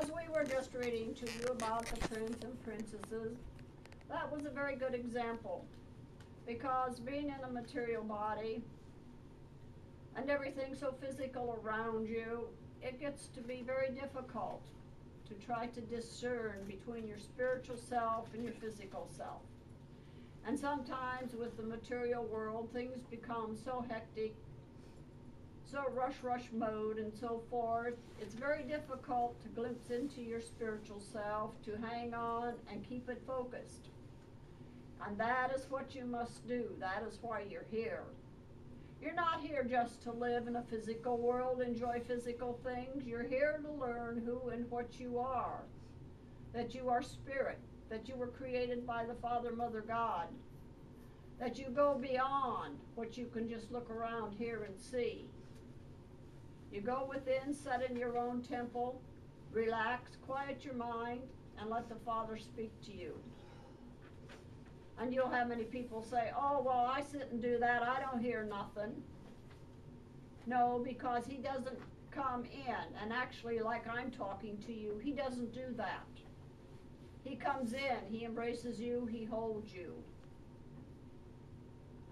As we were just reading to you about the prince and princesses, that was a very good example. Because being in a material body and everything so physical around you, it gets to be very difficult to try to discern between your spiritual self and your physical self. And sometimes with the material world, things become so hectic, so rush rush mode, and so forth. It's very difficult to glimpse into your spiritual self, to hang on and keep it focused. And that is what you must do. That is why you're here. You're not here just to live in a physical world, enjoy physical things. You're here to learn who and what you are. That you are spirit, that you were created by the Father, Mother, God. That you go beyond what you can just look around here and see. You go within, set in your own temple, relax, quiet your mind, and let the Father speak to you. And you'll have many people say, oh, well, I sit and do that, I don't hear nothing. No, because he doesn't come in, and actually, like I'm talking to you, he doesn't do that. He comes in, he embraces you, he holds you.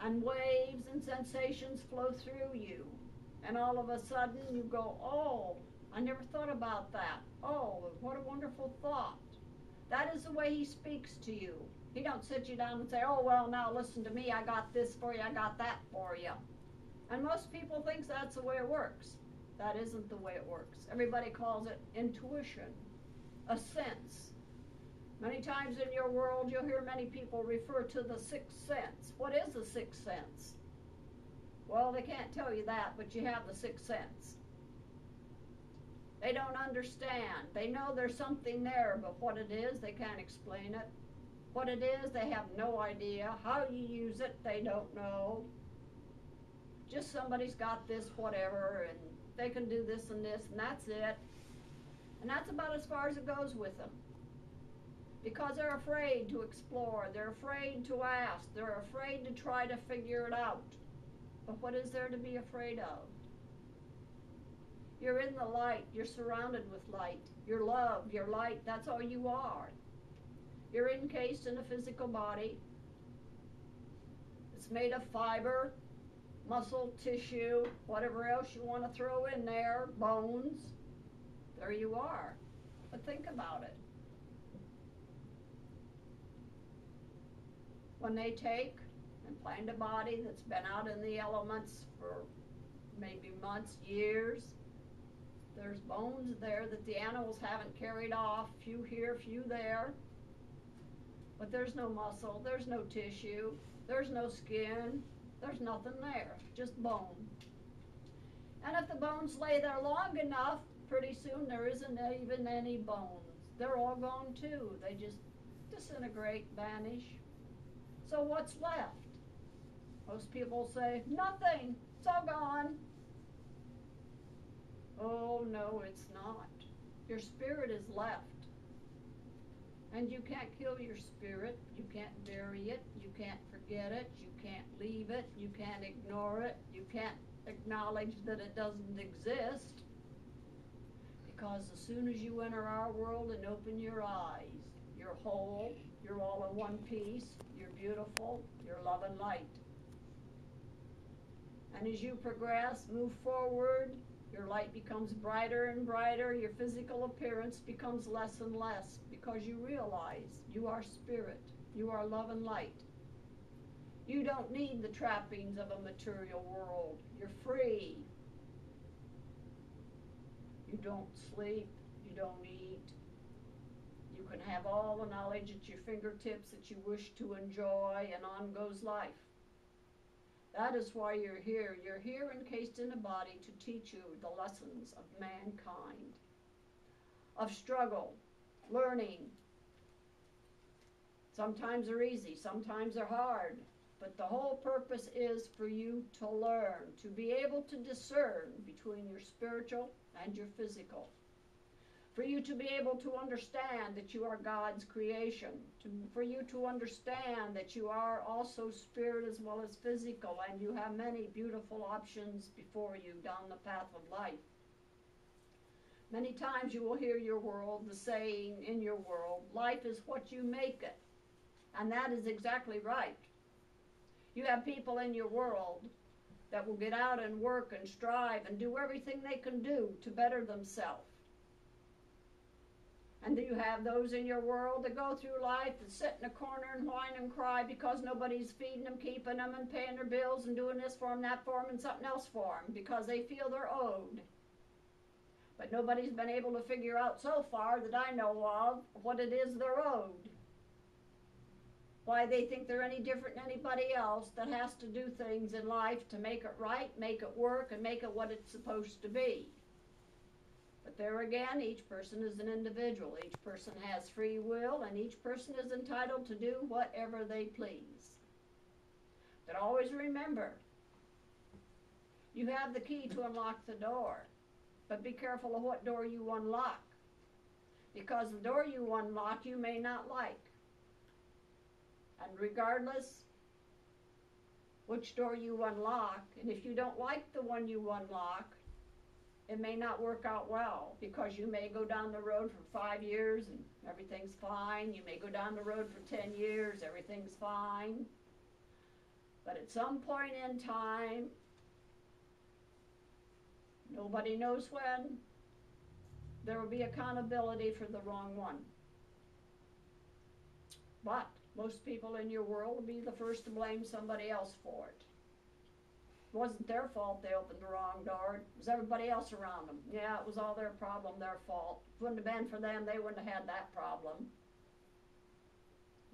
And waves and sensations flow through you. And all of a sudden, you go, oh, I never thought about that. Oh, what a wonderful thought. That is the way he speaks to you. He don't sit you down and say, oh, well, now listen to me. I got this for you. I got that for you. And most people think that's the way it works. That isn't the way it works. Everybody calls it intuition, a sense. Many times in your world, you'll hear many people refer to the sixth sense. What is the sixth sense? Well, they can't tell you that, but you have the sixth sense. They don't understand. They know there's something there, but what it is, they can't explain it. What it is, they have no idea. How you use it, they don't know. Just somebody's got this, whatever, and they can do this and this, and that's it. And that's about as far as it goes with them. Because they're afraid to explore, they're afraid to ask, they're afraid to try to figure it out. But what is there to be afraid of? You're in the light, you're surrounded with light. You're love, you're light, that's all you are. You're encased in a physical body. It's made of fiber, muscle, tissue, whatever else you want to throw in there, bones. There you are. But think about it. When they take and plant a body that's been out in the elements for maybe months, years, there's bones there that the animals haven't carried off, few here, few there. But there's no muscle, there's no tissue, there's no skin, there's nothing there, just bone. And if the bones lay there long enough, pretty soon there isn't even any bones. They're all gone too. They just disintegrate, vanish. So what's left? Most people say, nothing, it's all gone. Oh, no, it's not. Your spirit is left. And you can't kill your spirit, you can't bury it, you can't forget it, you can't leave it, you can't ignore it, you can't acknowledge that it doesn't exist. Because as soon as you enter our world and open your eyes, you're whole, you're all in one piece, you're beautiful, you're love and light. And as you progress, move forward, your light becomes brighter and brighter, your physical appearance becomes less and less because you realize you are spirit, you are love and light. You don't need the trappings of a material world. You're free. You don't sleep, you don't eat. You can have all the knowledge at your fingertips that you wish to enjoy, and on goes life. That is why you're here. You're here encased in a body to teach you the lessons of mankind, of struggle, learning. Sometimes they're easy, sometimes they're hard, but the whole purpose is for you to learn, to be able to discern between your spiritual and your physical for you to be able to understand that you are God's creation, to, for you to understand that you are also spirit as well as physical, and you have many beautiful options before you down the path of life. Many times you will hear your world, the saying in your world, life is what you make it. And that is exactly right. You have people in your world that will get out and work and strive and do everything they can do to better themselves. And do you have those in your world that go through life and sit in a corner and whine and cry because nobody's feeding them, keeping them, and paying their bills and doing this for them, that for them, and something else for them because they feel they're owed? But nobody's been able to figure out so far that I know of what it is they're owed. Why they think they're any different than anybody else that has to do things in life to make it right, make it work, and make it what it's supposed to be. But there again, each person is an individual. Each person has free will, and each person is entitled to do whatever they please. But always remember, you have the key to unlock the door. But be careful of what door you unlock. Because the door you unlock you may not like. And regardless which door you unlock, and if you don't like the one you unlock, it may not work out well because you may go down the road for five years and everything's fine. You may go down the road for 10 years, everything's fine. But at some point in time, nobody knows when, there will be accountability for the wrong one. But most people in your world will be the first to blame somebody else for it. It wasn't their fault they opened the wrong door. It was everybody else around them. Yeah, it was all their problem, their fault. If it wouldn't have been for them, they wouldn't have had that problem.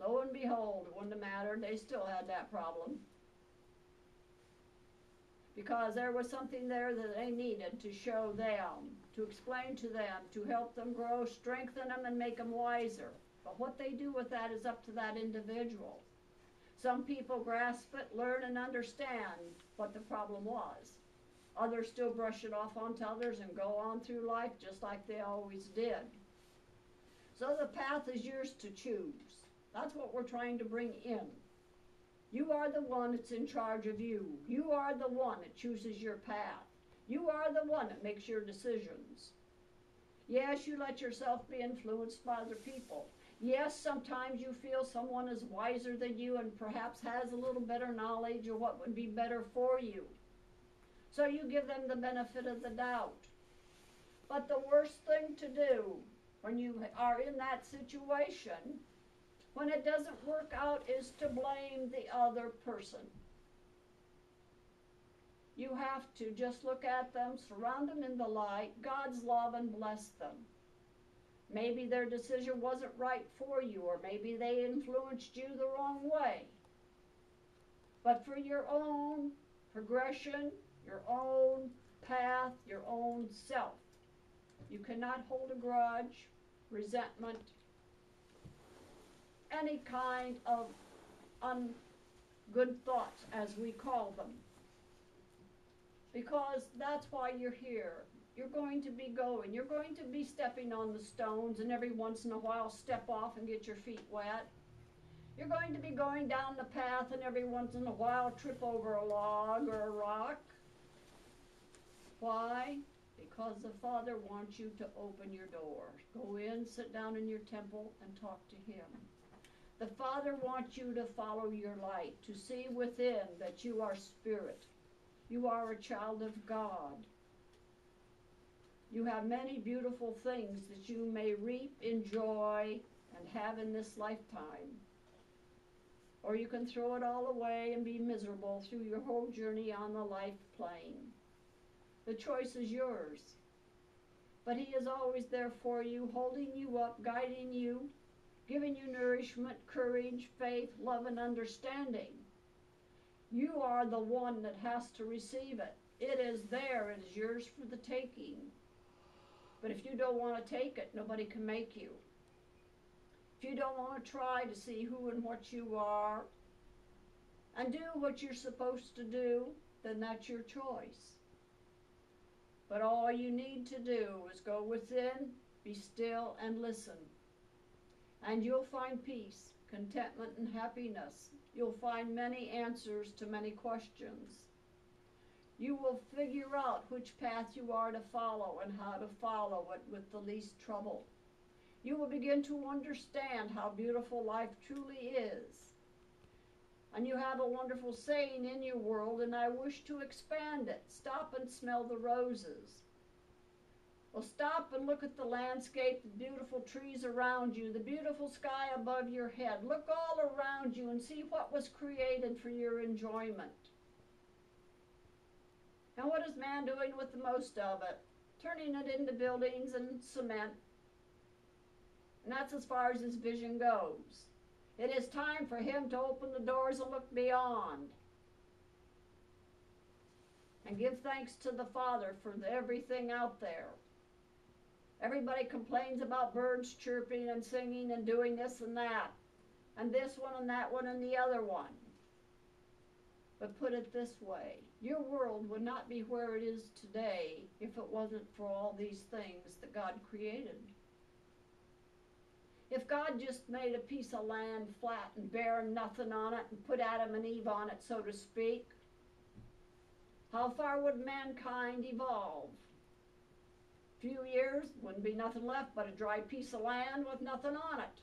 Lo and behold, it wouldn't have mattered. They still had that problem. Because there was something there that they needed to show them, to explain to them, to help them grow, strengthen them, and make them wiser. But what they do with that is up to that individual. Some people grasp it, learn, and understand what the problem was. Others still brush it off onto others and go on through life just like they always did. So the path is yours to choose. That's what we're trying to bring in. You are the one that's in charge of you. You are the one that chooses your path. You are the one that makes your decisions. Yes, you let yourself be influenced by other people. Yes, sometimes you feel someone is wiser than you and perhaps has a little better knowledge of what would be better for you. So you give them the benefit of the doubt. But the worst thing to do when you are in that situation, when it doesn't work out, is to blame the other person. You have to just look at them, surround them in the light, God's love, and bless them. Maybe their decision wasn't right for you, or maybe they influenced you the wrong way. But for your own progression, your own path, your own self, you cannot hold a grudge, resentment, any kind of ungood thoughts, as we call them. Because that's why you're here. You're going to be going. You're going to be stepping on the stones and every once in a while step off and get your feet wet. You're going to be going down the path and every once in a while trip over a log or a rock. Why? Because the Father wants you to open your door. Go in, sit down in your temple, and talk to Him. The Father wants you to follow your light, to see within that you are spirit. You are a child of God. You have many beautiful things that you may reap, enjoy, and have in this lifetime. Or you can throw it all away and be miserable through your whole journey on the life plane. The choice is yours. But He is always there for you, holding you up, guiding you, giving you nourishment, courage, faith, love, and understanding. You are the one that has to receive it. It is there, it is yours for the taking. But if you don't want to take it, nobody can make you. If you don't want to try to see who and what you are and do what you're supposed to do, then that's your choice. But all you need to do is go within, be still, and listen. And you'll find peace, contentment, and happiness. You'll find many answers to many questions. You will figure out which path you are to follow and how to follow it with the least trouble. You will begin to understand how beautiful life truly is. And you have a wonderful saying in your world, and I wish to expand it. Stop and smell the roses. Well, stop and look at the landscape, the beautiful trees around you, the beautiful sky above your head. Look all around you and see what was created for your enjoyment. And what is man doing with the most of it? Turning it into buildings and cement. And that's as far as his vision goes. It is time for him to open the doors and look beyond. And give thanks to the Father for everything out there. Everybody complains about birds chirping and singing and doing this and that, and this one and that one and the other one. But put it this way your world would not be where it is today if it wasn't for all these things that God created. If God just made a piece of land flat and bare and nothing on it, and put Adam and Eve on it, so to speak, how far would mankind evolve? Few years, wouldn't be nothing left but a dry piece of land with nothing on it.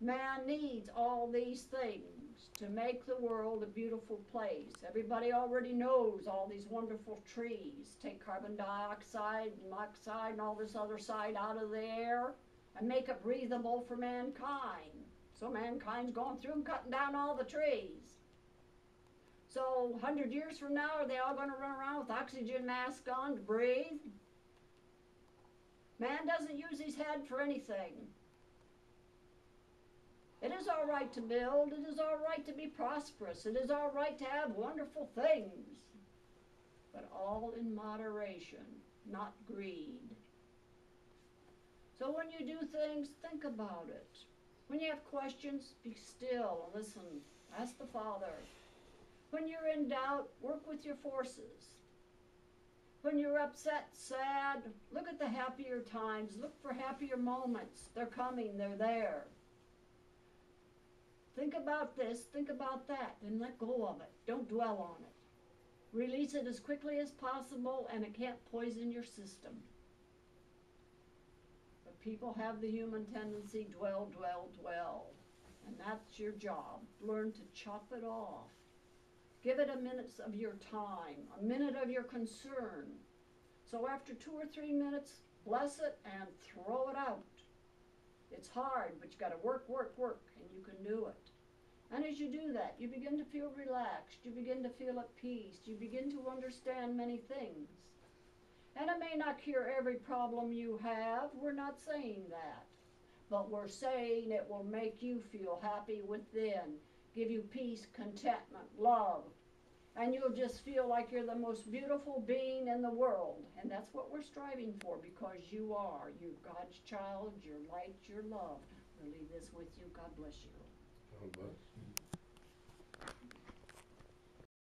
Man needs all these things to make the world a beautiful place. Everybody already knows all these wonderful trees take carbon dioxide and oxide and all this other side out of the air and make it breathable for mankind. So mankind's going through and cutting down all the trees. So, 100 years from now, are they all going to run around with oxygen masks on to breathe? Man doesn't use his head for anything. It is all right to build, it is all right to be prosperous, it is all right to have wonderful things, but all in moderation, not greed. So, when you do things, think about it. When you have questions, be still and listen. Ask the Father. When you're in doubt, work with your forces. When you're upset, sad, look at the happier times. Look for happier moments. They're coming, they're there. Think about this, think about that, and let go of it. Don't dwell on it. Release it as quickly as possible, and it can't poison your system. But people have the human tendency dwell, dwell, dwell. And that's your job. Learn to chop it off. Give it a minute of your time, a minute of your concern. So after two or three minutes, bless it and throw it out. It's hard, but you got to work, work, work, and you can do it. And as you do that, you begin to feel relaxed, you begin to feel at peace, you begin to understand many things. And it may not cure every problem you have, we're not saying that. But we're saying it will make you feel happy within, give you peace, contentment, love. And you'll just feel like you're the most beautiful being in the world. And that's what we're striving for because you are. You're God's child, you're light, you're love. We'll leave this with you. God bless you. God bless.